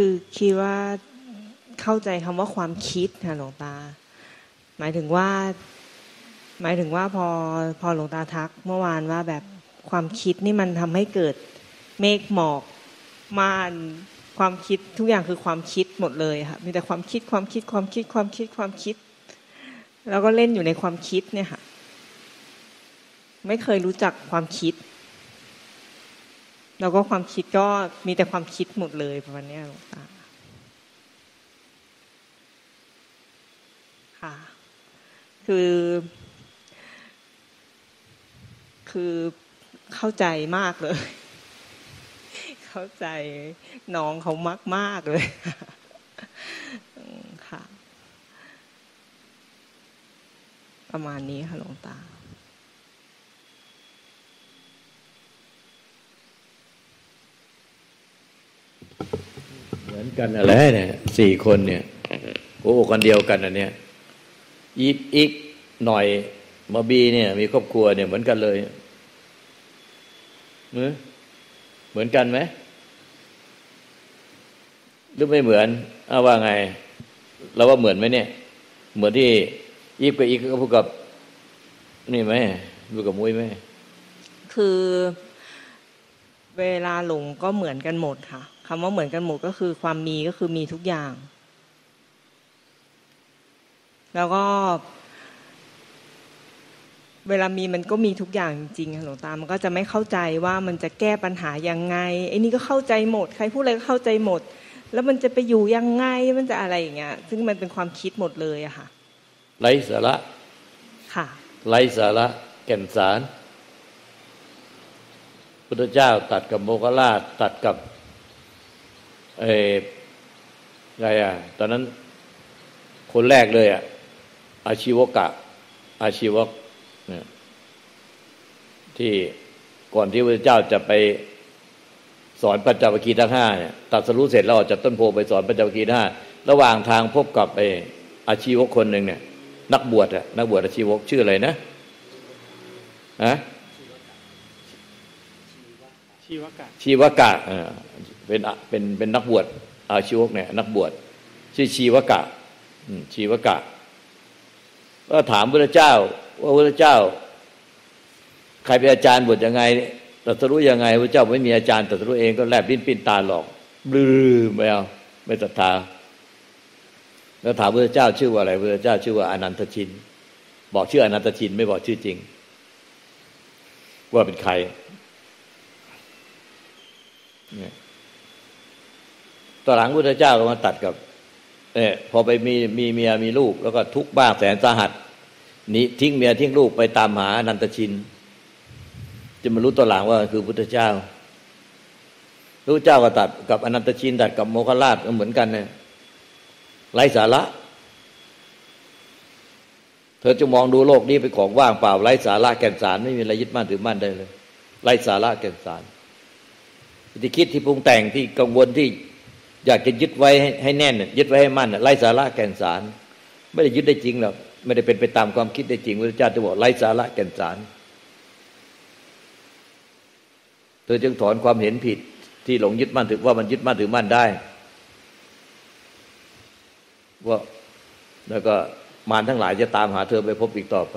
คือคิดว่าเข้าใจคำว่าความคิดค่ะหลวงตา หมายถึงว่า หมายถึงว่าพอพอหลวงตาทัก เมื่อวานว่าแบบความคิดนี่มันทำให้เกิดเมฆหมอกม่านความคิดทุกอย่างคือความคิดหมดเลยค่ะมีแต่ความคิดความคิดความคิดความคิดความคิด แล้วก็เล่นอยู่ในความคิดเนี่ยค่ะ ไม่เคยรู้จักความคิด แล้วก็ความคิดก็มีแต่ความคิดหมดเลยประมาณนี้หลวงตาค่ะ คือ คือเข้าใจมากเลย เข้าใจน้องเขามากมากเลยค่ะ ประมาณนี้ค่ะหลวงตา เหมือน กันอะไรเนี่ยสี่คนเนี่ยโอ้กันเดียวกันอันเนี้ยอีกอีกหน่อยมาบีเนี่ย มีครอบครัวเนี่ยเหมือนกันเลยเหมือนกันไหมหรือไม่เหมือนอาว่าไง เราว่าเหมือนไหมเนี่ย เหมือนที่อีฟกับอีกก็พูดกับ นี่ไหมพูดกับมุ้ยไหมคือ เวลาหลงก็เหมือนกันหมดค่ะ คำว่าเหมือนกันหมดก็คือความมีก็คือมีทุกอย่าง แล้วก็เวลามีมันก็มีทุกอย่างจริงๆหลวงตา มันก็จะไม่เข้าใจว่ามันจะแก้ปัญหายังไงไอ้นี่ก็เข้าใจหมด ใครพูดอะไรก็เข้าใจหมด แล้วมันจะไปอยู่ยังไง มันจะอะไรอย่างเงี้ย ซึ่งมันเป็นความคิดหมดเลยอะค่ะ ไร้สาระ ค่ะ ไร้สาระ แก่นสาร พุทธเจ้าตัดกับโมกขลาชตัดกับ เอไงอะ ตอนนั้นคนแรกเลยอะ อาชีวกะ อาชีวกเนี่ยที่ก่อนที่พระเจ้าจะไปสอนปัจจวัคคีย์ทั้งห้าเนี่ยตัดสรู้เสร็จแล้วจากต้นโพไปสอนปัจจวัคคีย์ห้าระหว่างทางพบกับไออาชีวกคนหนึ่งเนี่ย นักบวชอะนักบวชอาชีวกชื่ออะไรนะฮะชีวกะชีวกะ เป็นเป็นเป็นนักบวชอาชีวกเนี่ยนักบวชชื่อชีวกะชีวกะ ก็ถามพระเจ้า ว่าพระเจ้า ใครเป็นอาจารย์บทยังไงตรัสรู้ยังไงพระเจ้าไม่มีอาจารย์ตรัสรู้เองก็แลบลิ้นปิ้นตาหลอกบลือไม่เอาไม่ศรัทธาแล้วถามพระเจ้าชื่อว่าอะไรพระเจ้าชื่อว่าอนันตชิน บอกชื่ออนันตชินไม่บอกชื่อจริง ว่าเป็นใครเนี่ย ตอนหลังพระเจ้าก็มาตัดกับเนี่ยพอไปมีมีเมียมีลูก แล้วก็ทุกข์บ้าแสนสาหัสนี้ทิ้งเมียทิ้งลูกไปตามหาอนันตชิน จะมารู้ตัวหลังว่าคือพุทธเจ้ารู้เจ้าก็ตัดกับอนันตชินตัดกับโมคราชก็เหมือนกันเนี่ยไร้สาระ เธอจะมองดูโลกนี้เป็นของว่างเปล่าไร้สาระแก่นสารไม่มีอะไรยึดมั่นถือมั่นได้เลยไร้สาระแก่นสารที่คิดที่ปรุงแต่งที่กังวลที่ อยากจะยึดไว้ให้แน่น ยึดไว้ให้มั่นไร้สาระแก่นสาร ไม่ได้ยึดได้จริงหรอกไม่ได้เป็นไปตามความคิดได้จริงพระเจ้าจะบอกไร้สาระแก่นสารเธอจึงถอนความเห็นผิดที่หลงยึดมั่นถือว่ามันยึดมั่นถือมั่นได้ว่าแล้วก็มารทั้งหลายจะตามหาเธอไปพบอีกต่อไป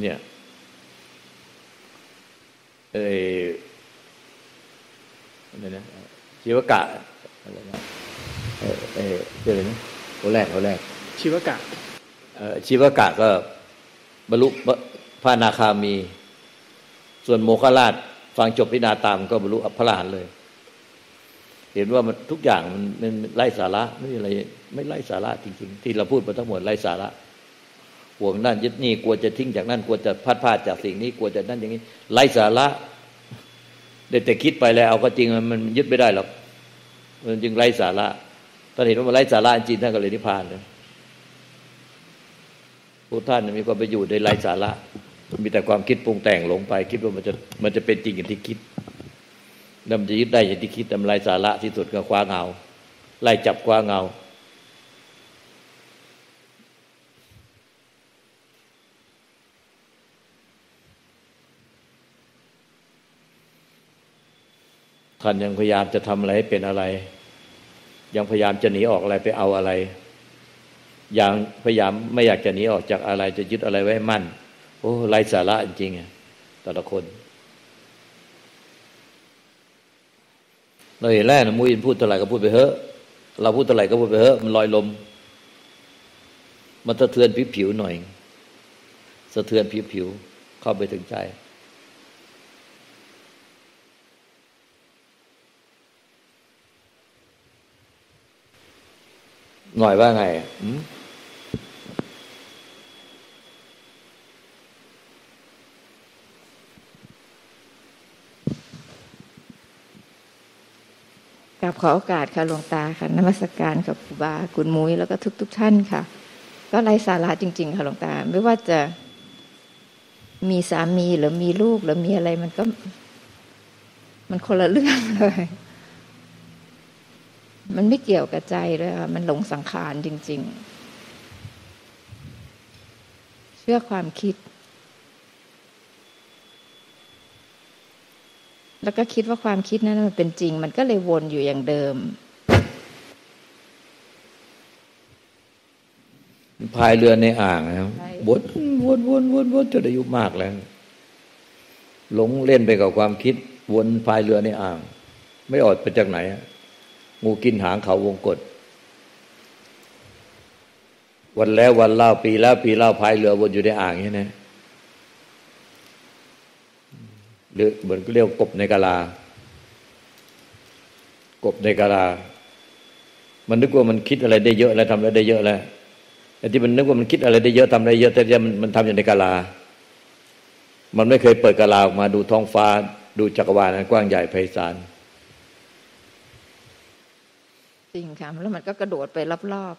เนี่ยเออ อะไรนะชีวกะอะไรนะเออเออเจอเลยนะคนแรกคนแรก ชีวกะชีวกะก็บรรลุพระนาคามี ส่วนโมฆราชฟังจบพินาตามก็บรรลุพระอรหันต์เลย เห็นว่ามันทุกอย่างมันไร้สาระไม่มีอะไร ไม่ไร้สาระจริง ๆ ที่เราพูดมาทั้งหมดไร้สาระห่วงนั่นยึดนี่กลัวจะทิ้งจากนั่นกลัวจะพัดพลาดจากสิ่งนี้กลัวจะนั่นอย่างนี้ไร้สาระ เด็แต่คิดไปแล้วเอาก็จริงมันยึดไม่ได้หรอกมันจึงไร้สาระท่านเห็นว่ามันไร้สาระจริงท่านก็เลยนิพพานเลยพวกท่านมีความไปอยู่ในไร้สาระ มีแต่ความคิดปรุงแต่งหลงไป คิดว่ามันจะมันจะเป็นจริงอย่างที่คิดแล้วมันจะยึดได้อย่างที่คิดแต่ไร้สาระที่สุดก็คว้าเงาไล่จับคว้าเงา ท่านยังพยายามจะทำอะไรให้เป็นอะไร ยังพยายามจะหนีออกอะไรไปเอาอะไรยังพยายามไม่อยากจะหนีออกจากอะไร จะยึดอะไรไว้มั่น โอ้ไรสาระจริงๆแต่ละคนเราเห็นแล้วนะมุ้ยพูดเท่าไหร่ก็พูดไปเถอะ เราพูดเท่าไหร่ก็พูดไปเถอะมันลอยลม มันสะเทือนผิวๆหน่อย สะเทือนผิวๆเข้าไปถึงใจ หน่อยว่าไงอืมกับขอโอกาสค่ะหลวงตาค่ะนมัสกการกับครูบาคุณมุ้ยแล้วก็ทุกๆทท่านค่ะ ก็ไร้สาระจริง ๆ ค่ะหลวงตา ไม่ว่าจะมีสามีหรือมีลูกหรือมีอะไรมันก็ มันคนละเรื่องเลย มันไม่เกี่ยวกับใจเลยค่ะมันหลงสังขารจริง ๆ เชื่อความคิด แล้วก็คิดว่าความคิดนั้นมันเป็นจริง มันก็เลยวนอยู่อย่างเดิมพายเรือในอ่างนะวนวนวนวนวนจนอายุมากแล้ว หลงเล่นไปกับความคิด วนพายเรือในอ่าง ไม่อดไปจากไหน งูกินหางเขาวงกฏวันแล้ววันเล่าปีแล้วปีเล่าพายเรือวนอยู่ในอ่างนี่นะหรือเหมือนเรียกกบในกาลา กบในกาลา มันนึกว่ามันคิดอะไรได้เยอะแล้วทำอะไรได้เยอะแล้วแต่ที่มันนึกว่ามันคิดอะไรได้เยอะทำอะไรเยอะแต่มันมันทำอยู่ในกาลา มันไม่เคยเปิดกาลาออกมาดูท้องฟ้า ดูจักรวาลนั้นกว้างใหญ่ไพศาล จริงค่ะแล้วมันก็กระโดดไปรอบ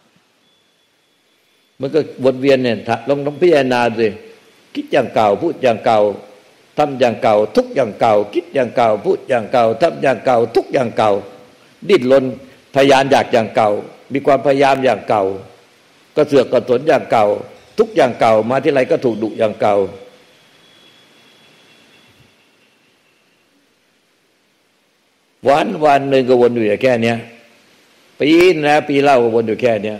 ๆมันก็วนเวียนเนี่ยลองลองพิจารณาสิคิดอย่างเก่าพูดอย่างเก่าทำอย่างเก่า ทุกอย่างเก่า คิดอย่างเก่า พูดอย่างเก่าทำอย่างเก่า ทุกอย่างเก่า ดิ้นรนทยานอยากอย่างเก่า มีความพยายามอย่างเก่า ก็เสือกกระสนอย่างเก่า ทุกอย่างเก่า มาที่ไรก็ถูกดุอย่างเก่าวันวันหนึ่งก็วนอยู่แค่เนี้ย ปีนะปีเล่าวนอยู่แค่เนี้ย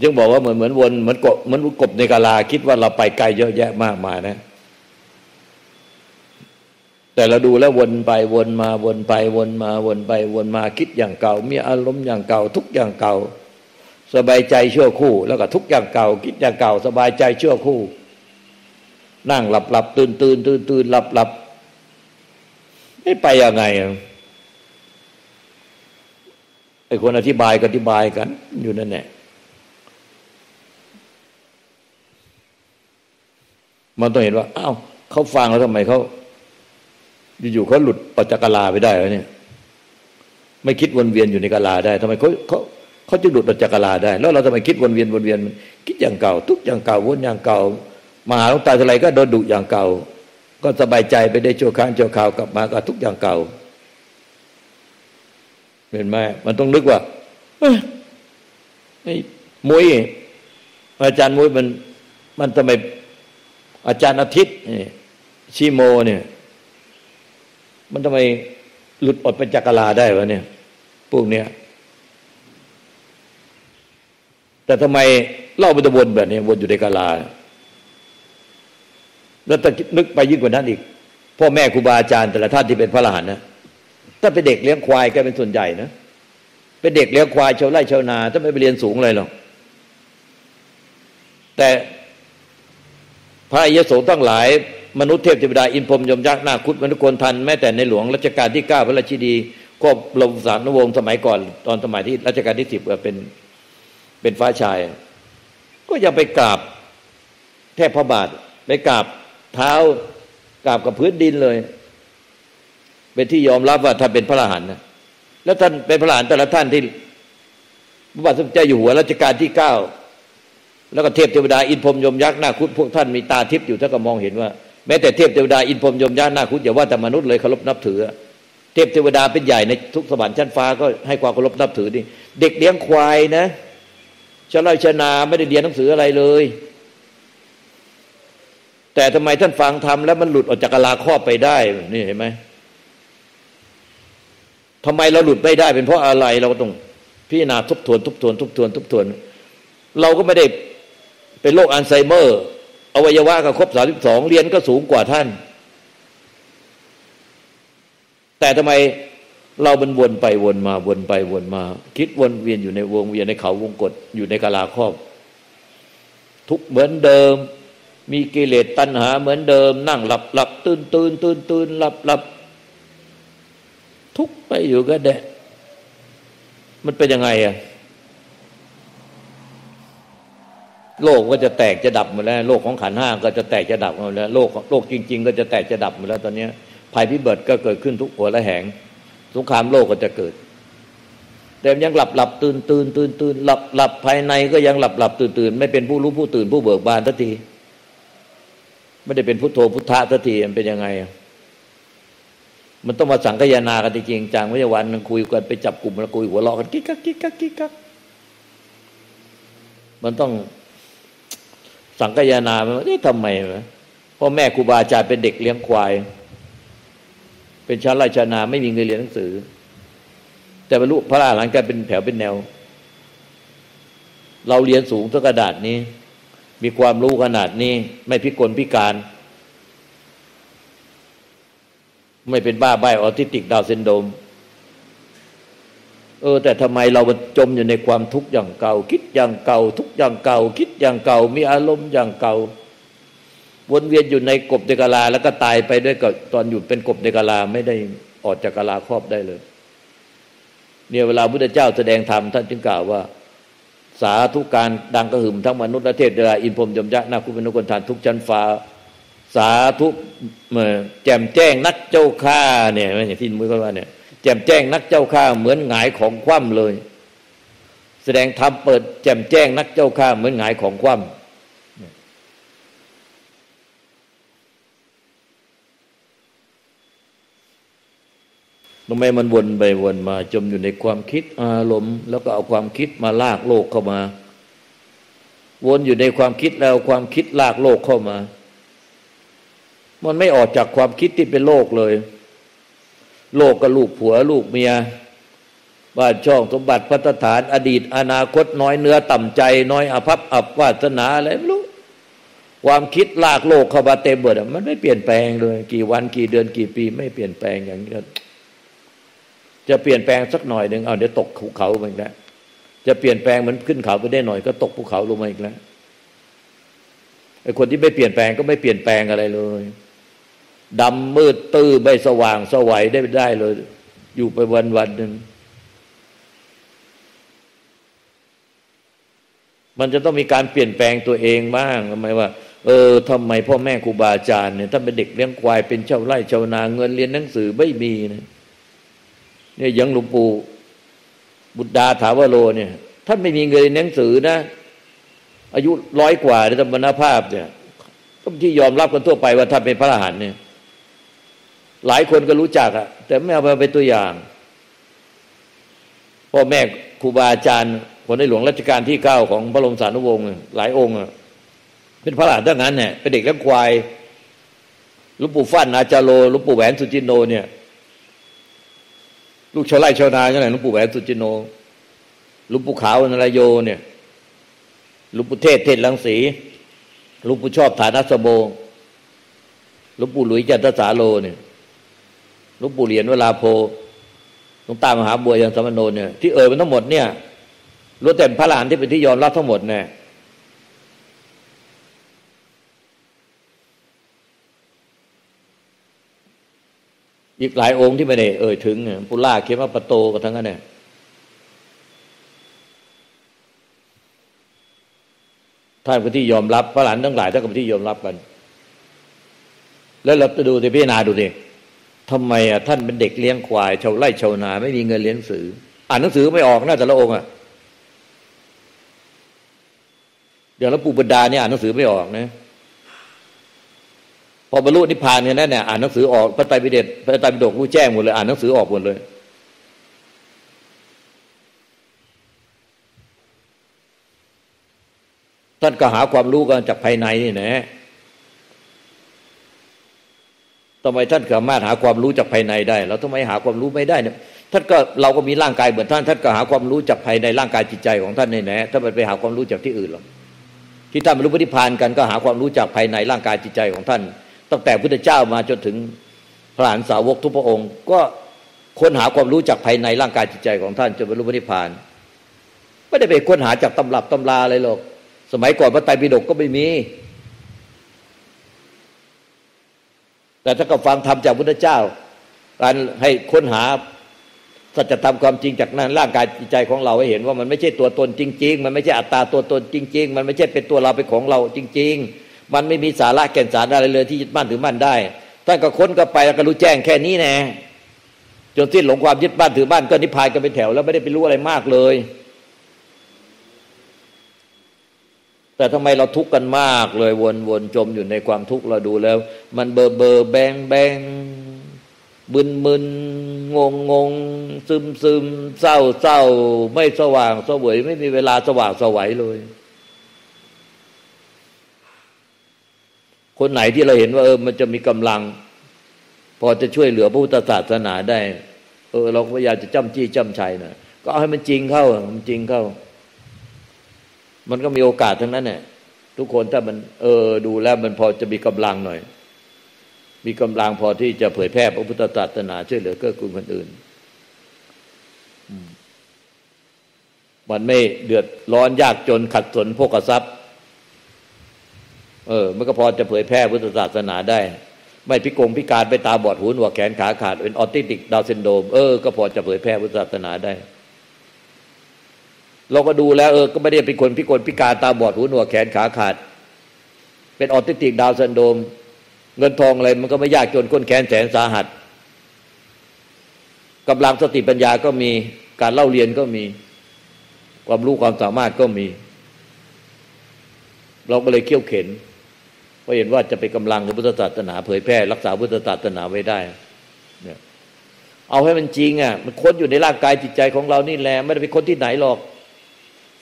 จึงบอกว่าเหมือนเหมือนวนเหมือนกบเหมือนกบในกาลาคิดว่าเราไปไกลเยอะแยะมากมายนะ แต่เราดูแล้ววนไปวนมาวนไปวนมาวนไปวนมาคิดอย่างเก่า มีอารมณ์อย่างเก่า ทุกอย่างเก่า สบายใจชั่วคู่ แล้วก็ทุกอย่างเก่า คิดอย่างเก่า สบายใจชั่วคู่ นั่งหลับหลับตื่นตื่นตื่นตื่นหลับหลับไม่ไปยังไง ไอ้คนอธิบายก็อธิบายกัน อยู่นั่นแหละมันต้องเห็นว่าอ้าวเขาฟังแล้วทำไมเขาอยู่ๆเขาหลุดออกจกาลาไปได้แล้วเนี่ย ไม่คิดวนเวียนอยู่ในกาลาได้ทำไมเขาเขาเขาจะหลุดออกจกาลาได้ แล้วเราทำไมคิดวนเวียนวนเวียน คิดอย่างเก่า ทุกอย่างเก่าวนอย่างเก่ามาหาหลวงตาเท่าไรก็โดนดุอย่างเก่า ก็สบายใจไปได้ชั่วครั้งชั่วคราวกลับมาก็ทุกอย่างเก่า เห็นไหมมันต้องนึกว่าไอ้มุ้ยอาจารย์มุ้ยมัน มันทำไมอาจารย์อาทิตย์ชีโมเนี่ย มันทำไมหลุดอดไปจากกลาได้วะเนี่ย พวกเนี้ยแต่ทำไมเล่าไปตะวนแบบนี้วนอยู่ในกาลา แล้วถ้านึกไปยิ่งกว่านั้นอีกพ่อแม่ครูบาอาจารย์แต่ละท่านที่เป็นพระอรหันต์นะ ถ้าเป็นเด็กเลี้ยงควายก็เป็นส่วนใหญ่นะเป็นเด็กเลี้ยงควายชาวไร่ชาวนาถ้าไม่ไปเรียนสูงเลยหรอกแต่พระยโสทั้งหลาย มนุษย์เทพเทวดาอินพรมยมยักษ์นาคุดมนุษย์คนทันแม้แต่ในหลวงรัชกาลที่เก้าพระราชินีก็ลงสารนวงศ์สมัยก่อน ตอนสมัยที่รัชกาลที่สิบเป็นเป็นฟ้าชาย ก็ยังไปกราบแทบพระบาท ไปกราบเท้ากราบกับพื้นดินเลย เป็นที่ยอมรับว่าท่านเป็นพระอรหันต์นะแล้วท่านเป็นพระอรหันต์แต่ละท่านที่พระบาทสมเด็จเจ้าอยู่หัวรัชกาลที่เก้าแล้วก็เทพเทวดาอินพรมยมยักษ์นาคุดพวกท่านมีตาทิพย์อยู่ท่านก็มองเห็นว่าแม้แต่เทพเทวดาอินพรมยมญานาคุดอย่าว่าแต่มนุษย์เลยเคารพนับถือ เทพเทวดาเป็นใหญ่ในทุกสวรรค์ชั้นฟ้าก็ให้ความเคารพนับถือนี่เด็กเลี้ยงควายนะชลอชนาไม่ได้เรียนหนังสืออะไรเลย แต่ทำไมท่านฟังทำแล้วมันหลุดออกจากกลาครอบไปได้นี่เห็นไหม ทำไมเราหลุดไม่ได้ เป็นเพราะอะไรเราต้องพิจารณาทบทวนทบทวนทบทวนทบทวน เราก็ไม่ได้เป็นโรคอัลไซเมอร์ อวัยวะก็ครบสาสิบสองเรียนก็สูงกว่าท่าน แต่ทำไมเรามันวนไปวนมาวนไปวนมา คิดวนเวียนอยู่ในวงเวียนในเขาวงกฏอยู่ในกาลาครอบ ทุกเหมือนเดิม มีกิเลสตัณหาเหมือนเดิม นั่งหลับหลับตื่นตื่นตื่นตื่นหลับหลับ ทุกไปอยู่ก็แดะมันเป็นยังไงอะโลกก็จะแตกจะดับหมดแล้ว โลกของขันห้าก็จะแตกจะดับหมดแล้วโลกโลกจริง ๆ ก็จะแตกจะดับหมดแล้ว ตอนนี้ภัยพิบัติก็เกิดขึ้นทุกหัวและแหงสงครามโลกก็จะเกิด แต่ยังหลับหลับตื่นตื่นตื่นตื่นหลับหลับภายในก็ยังหลับหลับตื่นตื่นไม่เป็นผู้รู้ผู้ตื่นผู้เบิกบานทันทีไม่ได้เป็นพุทโธพุทธะทันทีมันเป็นยังไงอะ มันต้องมาสังคยานากันจริงจังไม่ใช่วันนึงคุยกันไปจับกลุ่มแล้วคุยหัวเราะกันกิ๊กกักกิ๊กกักกิ๊กกักมันต้องสังคยานามันนี่ทำไมวะพ่อแม่ครูบาอาจารย์เป็นเด็กเลี้ยงควาย เป็นชาวไร่ชาวนาไม่มีเงินเรียนหนังสือ แต่บรรลุพระอรหันต์กันเป็นแถวเป็นแนว เราเรียนสูงเท่ากระดาษนี้ มีความรู้ขนาดนี้ ไม่พิกลพิการ ไม่เป็นบ้าใบออทิสติกดาวเซนโดม เออ แต่ทำไมเราจมอยู่ในความทุกข์อย่างเก่า คิดอย่างเก่า ทุกอย่างเก่า คิดอย่างเก่า มีอารมณ์อย่างเก่า วนเวียนอยู่ในกบเดกาลา แล้วก็ตายไปด้วยกับตอนอยู่เป็นกบเดกาลาไม่ได้ออกจากกาลาครอบได้เลย เนี่ยเวลาพุทธเจ้าแสดงธรรมท่านจึงกล่าวว่าสาธุการดังกระหึ่มทั้งมนุษย์และเทพเดราอินพรมยมยักษ์นาคุปนุกนทานทุกชั้นฟ้า สาธุเมื่อแจ่มแจ้งนักเจ้าข้าเนี่ยอย่างที่มือเขาว่าเนี่ยแจ่มแจ้งนักเจ้าข้าเหมือนหงายของคว่ำเลย แสดงธรรมเปิด แจ่มแจ้งนักเจ้าข้าเหมือนหงายของคว่ำทำไมมันวนไปวนมา จมอยู่ในความคิดอารมณ์ แล้วก็เอาความคิดมาลากโลกเข้ามา วนอยู่ในความคิดแล้วความคิดลากโลกเข้ามา มันไม่ออกจากความคิดที่เป็นโลกเลย โลกกับลูกผัวลูกเมียบ้านช่องสมบัติพัฒฐาน อดีต อนาคตน้อยเนื้อต่ำใจ น้อยอภัพอับวาสนาอะไรไม่รู้ ความคิดลากโลกเข้ามาเต็มหมดมันไม่เปลี่ยนแปลงเลย กี่วันกี่เดือนกี่ปี ไม่เปลี่ยนแปลงอย่างนี้จะเปลี่ยนแปลงสักหน่อยหนึ่งเอาเดี๋ยวตกภูเขาไปแล้วจะเปลี่ยนแปลงเหมือนขึ้นเขาไปได้หน่อยก็ตกภูเขาลงมาอีกแล้วไอ้คนที่ไม่เปลี่ยนแปลงก็ไม่เปลี่ยนแปลงอะไรเลย ดำมืดตื้อไม่สว่างสวัยได้ได้เลย อยู่ไปวันวันหนึ่งมันจะต้องมีการเปลี่ยนแปลงตัวเองบ้างทำไมว่า เออทำไมพ่อแม่ครูบาอาจารย์เนี่ยถ้าเป็นเด็กเลี้ยงควายเป็นเจ้าไร่ชาวนาเงินเรียนหนังสือไม่มีเนี่ยเนี่ยยังหลวงปู่บุตรดาถาวโรเนี่ย ท่านไม่มีเงินหนังสือนะ อายุร้อยกว่าในธรรมนภาพเนี่ยก็ที่ยอมรับกันทั่วไปว่าท่านเป็นพระอรหันต์เนี่ย หลายคนก็รู้จักอะแต่ไม่เอาไปเป็นตัวอย่างพ่อแม่ครูบาอาจารย์คนในหลวงรัชกาลที่เก้าของพระบรมสารุวงศ์หลายองค์เป็นพระอรหันทั้งนั้นเนี่ยเป็นเด็กเลี้ยงควายหลวงปู่ฝั้นอาจาโรหลวงปู่แหวนสุจิณโณเนี่ย ลูกชาวไร่ชาวนาก็ไหนหลวงปู่แหวนสุจิณโณหลวงปู่ขาวอนาลโยเนี่ยหลวงปู่เทสก์เทสรังสีหลวงปู่ชอบฐานสโมหลวงปู่หลุยจันทสาโรเนี่ย หลวงปู่เหรียญวรลาโภหลวงตามหาบัวญาณสัมปันโนเนี่ยที่เอ่ยมันทั้งหมดเนี่ยรู้แต่พระหลานที่เป็นที่ยอมรับทั้งหมดเนี่ยอีกหลายองค์ที่ไม่ได้เอ่ยถึงปุล่าเขียนว่าปโตกันทั้งนั้นเนี่ยท่านก็นที่ยอมรับพระหลานทั้งหลายท่านก็นที่ยอมรับกัน แล้วเราไปดูที่พิจารณาดูดิ ทำไมอะท่านเป็นเด็กเลี้ยงควายชาวไร่ชาวนา ไม่มีเงินเลี้ยงหนังสือ อ่านหนังสือไม่ออกนะแต่ละองค์อะเดี๋ยวแล้วปู่บรรดาเนี่ยอ่านหนังสือไม่ออกนะพอบรรลุนิพพานเนี่ยนั่นเนี่ยอ่านหนังสือออกพระไตรปิฎกพระไตรปิฎกรู้แจ้งหมดเลย อ่านหนังสือออกหมดเลย ท่านก็หาความรู้กันจากภายในนี่นะ ทำไมท่านสามารถหาความรู้จากภายในได้ แล้วทำไมหาความรู้ไม่ได้เนี่ยท่านก็เราก็มีร่างกายเหมือนท่านท่านก็หาความรู้จากภายในร่างกายจิตใจของท่านในแหนถ้ามันไปหาความรู้จากที่อื่นหรอกที่ท่านบรรลุปฏิพานกันก็หาความรู้จากภายในร่างกายจิตใจของท่าน ตั้งแต่พุทธเจ้ามาจนถึงพระอรหันสาวกทุกพระองค์ ก็ค้นหาความรู้จากภายในร่างกายจิตใจของท่านจนบรรลุปฏิพานไม่ได้ไปค้นหาจากตำรับตำราอะไรหรอกสมัยก่อนพระไตรปิฎกก็ไม่มี แต่ถ้าก็ฟังธรรมจากพุทธเจ้า การให้ค้นหาสัจธรรมความจริงจากนั้นร่างกายจิตใจของเราให้เห็นว่ามันไม่ใช่ตัวตนจริง ๆ มันไม่ใช่อัตตาตัวตนจริง ๆ มันไม่ใช่เป็นตัวเราเป็นของเราจริง ๆ มันไม่มีสาระแก่นสารอะไรเลยที่ยึดมั่นถือมั่นได้ท่านก็ค้นก็ไปแล้วก็รู้แจ้งแค่นี้แน่จนสิ้นหลงความยึดบ้านถือบ้านก็นิพพานกันเป็นแถวแล้วไม่ได้ไปรู้อะไรมากเลย แต่ทำไมเราทุกข์กันมากเลยวนวนจมอยู่ในความทุกข์เราดูแล้ว มันเบอร์เบอร์แบงแบงบึนมึนงงงงซึมซึมเศร้าเศร้าไม่สว่างสวยไม่มีเวลาสว่างสวัยเลย คนไหนที่เราเห็นว่า เออ มันจะมีกำลัง พอจะช่วยเหลือพระพุทธศาสนาได้ เออ เราพยายามจะจ้ำจี้จ้ำชัยนะก็เอาให้มันจริงเข้ามันจริงเข้า มันก็มีโอกาสทั้งนั้นเนี่ยทุกคนถ้ามัน เออดูแล้วมันพอจะมีกำลังหน่อย มีกำลังพอที่จะเผยแพร่พระพุทธศาสนาช่วยเหลือเกื้อกูลคนอื่นมันไม่เดือดร้อนยากจนขัดสนพวกทรัพย์ เออ มันก็พอจะเผยแพร่พุทธศาสนาได้ ไม่พิกงพิการไปตาบอดหูหนวกแขนขาขาดเป็นออทิสติกดาวน์ซินโดรมเออก็พอจะเผยแพร่พุทธศาสนาได้ เราก็ดูแล้วเออก็ไม่ได้เป็นคนพิกลพิการตาบอดหูหนวกแขนขาขาด เป็นออทิสติกดาวน์ซินโดรม เงินทองอะไรมันก็ไม่ยากจนก้นแค้นแสนสาหัสกำลังสติปัญญาก็มีการเล่าเรียนก็มี ความรู้ความสามารถก็มี เราก็เลยเขี่ยวเข็นเพราะเห็นว่าจะเป็นกำลังในพุทธศาสนาเผยแพร่รักษาพุทธศาสนาไว้ได้เนี่ยเอาให้มันจริงอะ มันค้นอยู่ในร่างกายจิตใจของเรานี่แหละไม่ได้ไปค้นที่ไหนหรอก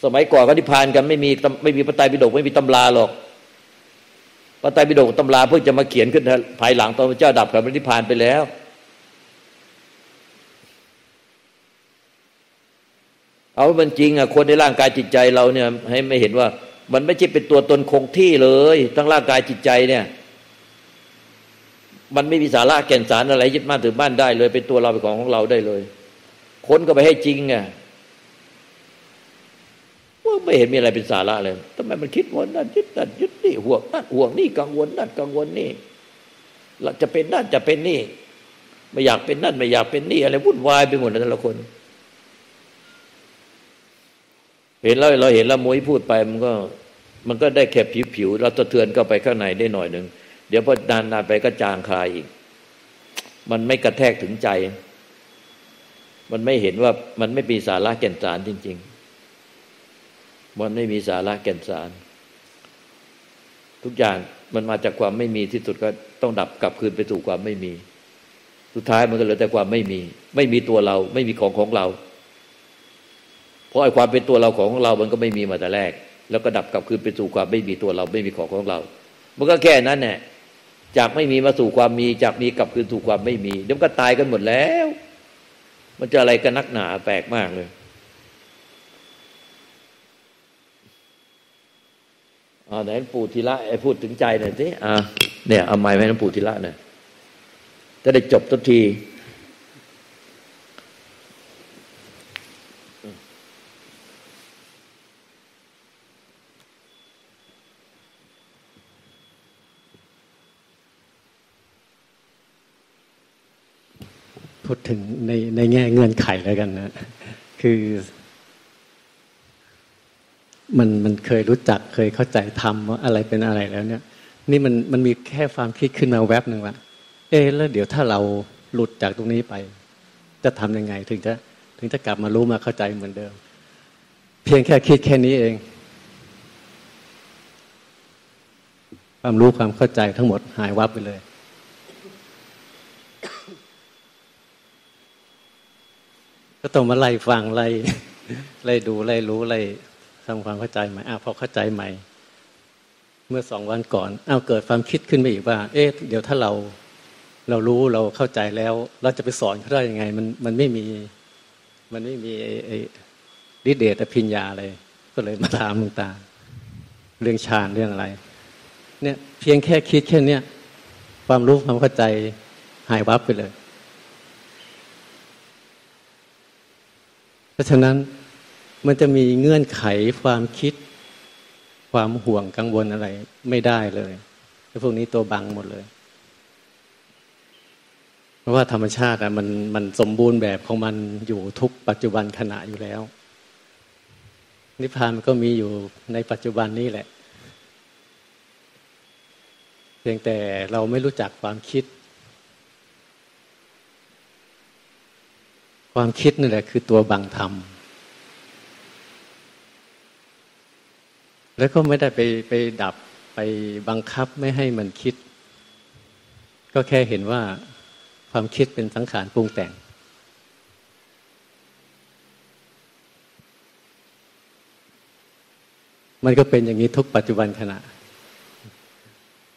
สมัยก่อนก็นิพพานกันไม่มีไม่มีพระไตรปิฎกไม่มีตำราหรอกพระไตรปิฎกตำราเพิ่งจะมาเขียนขึ้นภายหลังตอนพระเจ้าดับกับพระนิพพานไปแล้ว เอามันจริงอะคนในร่างกายจิตใจเราเนี่ย ให้ไม่เห็นว่า มันไม่ใช่เป็นตัวตนคงที่เลย ทั้งร่างกายจิตใจเนี่ย มันไม่มีสาระแก่นสารอะไรยึดมั่นถือบ้านได้เลย เป็นตัวเราเป็นของของเราได้เลย ค้นก็ไปให้จริงอะ ว่าไม่เห็นมีอะไรเป็นสาระเลยทำไมมันคิดวนนั่นยึดนั่นยึดนี่ห่วงนั่นห่วงนี่กังวลนั่นกังวลนี่เราจะเป็นนั่นจะเป็นนี่ ไม่อยากเป็นนั่นไม่อยากเป็นนี่ อะไรวุ่นวายไปหมดแต่ละคน เห็นแล้วเราเห็นแล้วมุ้ยพูดไปมันก็ มันก็ได้แค่ผิวผิวเราสะเทือนก็ไปข้างในได้หน่อยหนึ่งเดี๋ยวพอนานนานไปก็จางคลายอีก มันไม่กระแทกถึงใจ มันไม่เห็นว่ามันไม่มีสาระแก่นสารจริง ๆ มันไม่มีสาระแก่นสาร ทุกอย่างมันมาจากความไม่มีที่สุดก็ต้องดับกลับคืนไปสู่ความไม่มี สุดท้ายมันก็เหลือแต่ความไม่มี ไม่มีตัวเรา ไม่มีของของเรา เพราะไอ้ความเป็นตัวเราของของเรา มันก็ไม่มีมาแต่แรก แล้วก็ดับกลับคืนไปสู่ความไม่มีตัวเรา ไม่มีของของเรา มันก็แค่นั้นแหละจากไม่มีมาสู่ความมี จากมีกลับคืนสู่ความไม่มีเดี๋ยวก็ตายกันหมดแล้ว มันจะอะไรกันนักหนาแปลกมากเลย อ่าไหนปู่ทีละไอ้พูดถึงใจหน่อยสิอ่าเนี่ยเอาไม้ให้หลวงปู่ทีละหน่อยจะได้จบทุกทีพูดถึงในในแง่เงื่อนไขแล้วกันนะ คือ มันมันเคยรู้จักเคยเข้าใจทำว่าอะไรเป็นอะไรแล้วเนี่ย นี่มันมันมีแค่ความคิดขึ้นมาแวบหนึ่งว่าเออแล้วเดี๋ยวถ้าเราหลุดจากตรงนี้ไป จะทำยังไงถึงจะถึงจะกลับมารู้มาเข้าใจเหมือนเดิม เพียงแค่คิดแค่นี้เอง ความรู้ความเข้าใจทั้งหมดหายวับไปเลยก็ต้องมาไล่ฟังไล่ไล่ดูไล่รู้ไล่ ทำความเข้าใจใหม่อ้าวพอเข้าใจใหม่ เมื่อสองวันก่อนอ้าวเกิดความคิดขึ้นมาอีกว่า เอ๊ะเดี๋ยวถ้าเราเรารู้เราเข้าใจแล้ว เราจะไปสอนเขาได้ยังไง มันมันไม่มีมันไม่มีไอ้ฤทธิเดชอภิญญาอะไรก็เลยมาถามหลวงตา เรื่องฌานเรื่องอะไร เนี่ยเพียงแค่คิดแค่เนี้ยความรู้ความเข้าใจหายวับไปเลย เพราะฉะนั้น มันจะมีเงื่อนไขความคิด ความห่วงกังวลอะไร ไม่ได้เลยพวกนี้ตัวบังหมดเลย เพราะว่าธรรมชาติอะมันมันสมบูรณ์แบบของมันอยู่ทุกปัจจุบันขณะอยู่แล้ว นิพพานมันก็มีอยู่ในปัจจุบันนี้แหละ เพียงแต่เราไม่รู้จักความคิดความคิดนี่แหละคือตัวบังธรรม แล้วก็ไม่ได้ไปไปดับไปบังคับไม่ให้มันคิด ก็แค่เห็นว่าความคิดเป็นสังขารปรุงแต่ง มันก็เป็นอย่างนี้ทุกปัจจุบันขณะ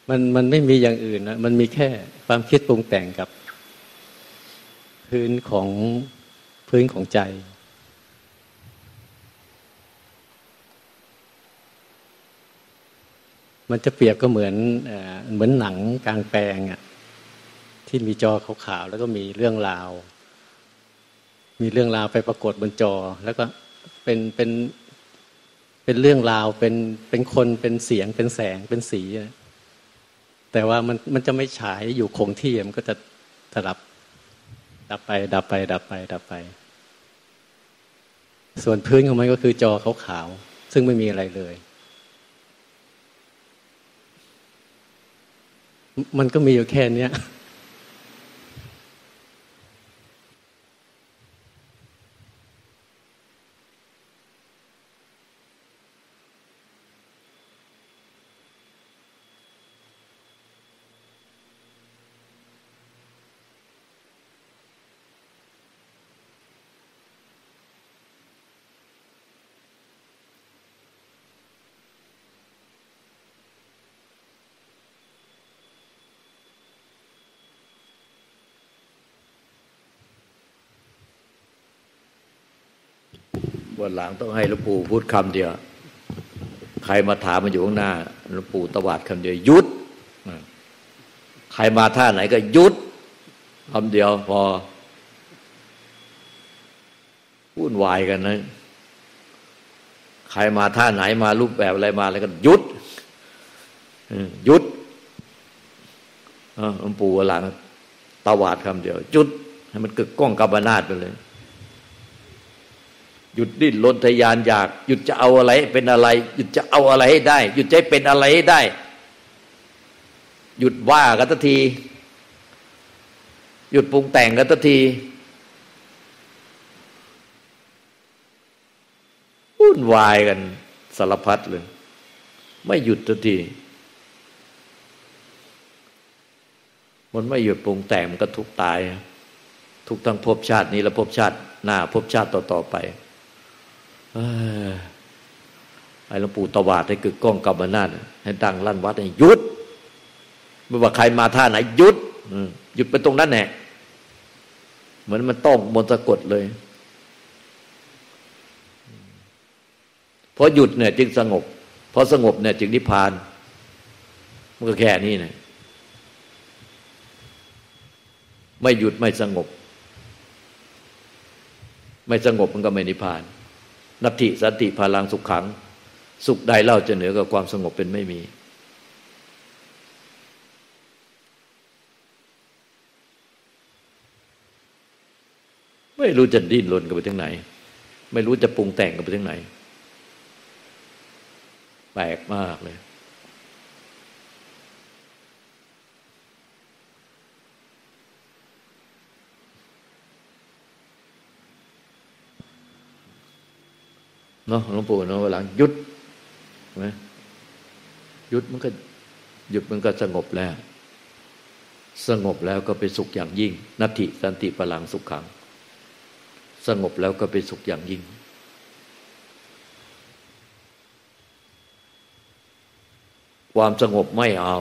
มันมันไม่มีอย่างอื่นนะมันมีแค่ความคิดปรุงแต่งกับ พื้นของพื้นของใจ มันจะเปรียบก็เหมือนเหมือนหนังกลางแปลงอะที่มีจอขาวๆแล้วก็มีเรื่องราว มีเรื่องราวไปปรากฏบนจอ แล้วก็เป็นเป็นเป็นเรื่องราวเป็นเป็นคนเป็นเสียงเป็นแสงเป็นสีแต่ว่ามันมันจะไม่ฉายอยู่คงที่มันก็จะสลับ ดับไป ดับไป ดับไป ดับไป ส่วนพื้นของมันก็คือจอขาวๆซึ่งไม่มีอะไรเลย มันก็มีอยู่แค่เนี้ย วันหลังต้องให้หลวงปู่พูดคำเดียว ใครมาถามมาอยู่ข้างหน้าหลวงปู่ตวาดคำเดียวยุดใครมาท่าไหนก็ยุดคำเดียวพอวุ่นวายกันนะใครมาท่าไหนมารูปแบบอะไรมาอะไรก็ยุดยุดหลวงปู่หลังตวาดคำเดียวยุด ให้มันกึกก้องกับบนาดไปเลย หยุดดิ้นรนทยานอยาก หยุดจะเอาอะไรเป็นอะไร หยุดจะเอาอะไรให้ได้ หยุดใจเป็นอะไรให้ได้ หยุดว่ากันทันที หยุดปรุงแต่งกันทันทีวุ่นวายกันสารพัดเลย ไม่หยุดทันทีมันไม่หยุดปรุงแต่งมันก็ทุกตาย ทุกทั้งภพชาตินี้และภพชาติหน้าภพชาติต่อๆไป ไอ้หลวงปู่ตวาดให้กึกก้องกำมนาดให้ดังลั่นวัดให้ยุดไม่ว่าใครมาท่าไหนยุดหยุดไปตรงนั้นแหละเหมือนมันต้องมนตะกดเลยพอหยุดเนี่ย จึงสงบพอสงบเนี่ย จึงนิพพาน มันก็แค่นี้นี่ยไม่หยุดไม่สงบ ไม่สงบมันก็ไม่นิพพาน นัตถิสันติพลังสุขขัง สุขใดเล่าจะเหนือกับความสงบเป็นไม่มี ไม่รู้จะดิ้นรนกันไปถึงไหน ไม่รู้จะปรุงแต่งกันไปถึงไหน แปลกมากเลย เนาะหลวงปู่เนาะเวลาหยุดนะหยุดมันก็หยุดมันก็สงบแล้ว สงบแล้วก็ไปสุขอย่างยิ่งนัตถิสันติพลังสุขขัง สงบแล้วก็ไปสุขอย่างยิ่งความสงบไม่เอา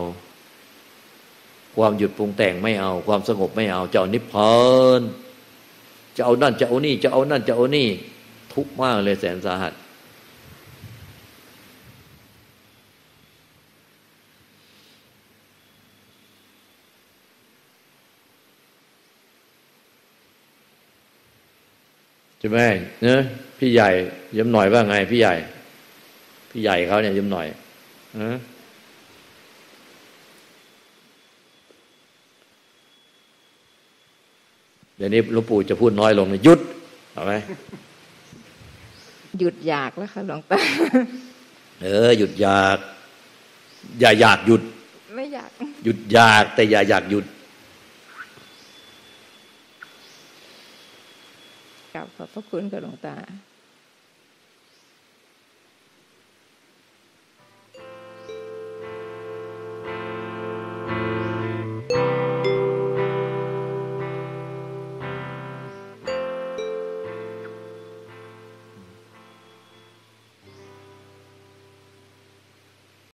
ความหยุดปรุงแต่งไม่เอา ความสงบไม่เอาเจ้านิพพาน จะเอานั่นจะเอานี่ จะเอานั่นจะเอานี่ ทุกข์มากเลยแสนสาหัส ใช่ไหมเนะพี่ใหญ่ยมหน่อยว่าไง พี่ใหญ่ พี่ใหญ่เขาเนี่ยยมหน่อยฮะเดี๋ยวนี้หลวงปู่จะพูดน้อยลงนะหยุดเอาไหม หยุดอยากแล้วค่ะหลวงตาเออหยุดอยาก อย่าอยากหยุด ไม่อยาก หยุดอยากแต่อย่าอยากหยุดกลับขอบพระคุณค่ะหลวงตา